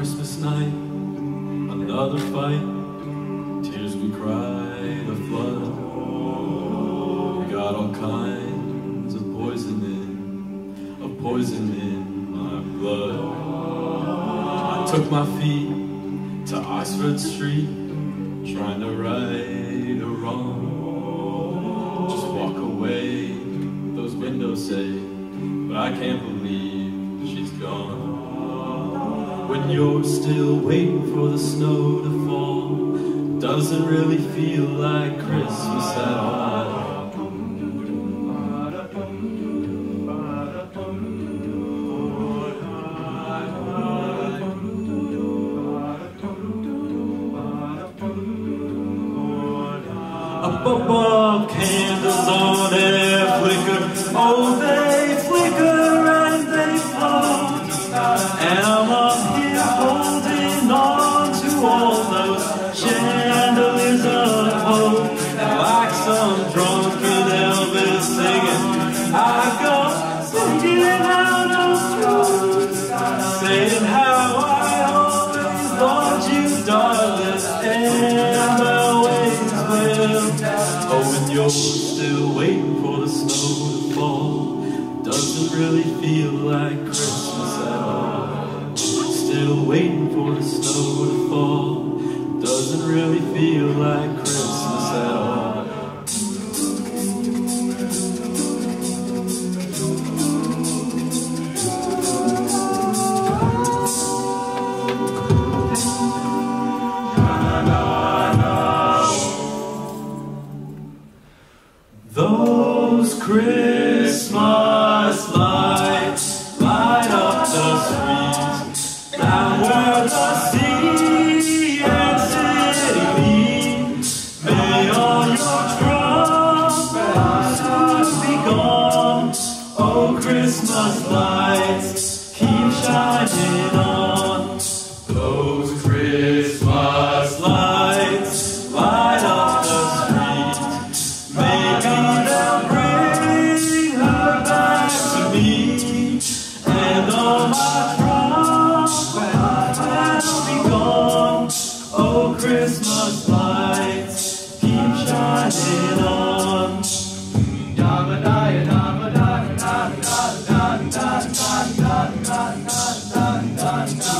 Christmas night, another fight. Tears we cried, took my feet to Oxford Street, trying to right a wrong. Just walk away, those windows say, but I can't believe she's gone. When you're still waiting for the snow to fall, doesn't really feel like Christmas at all. Up above, candles on air flicker. Oh, they Oh, and you're still waiting for the snow to fall. Doesn't really feel like Christmas at all. Still waiting for the snow Christmas lights light up the streets that the sea and. May all your troubles be gone. Oh, Christmas lights keep shining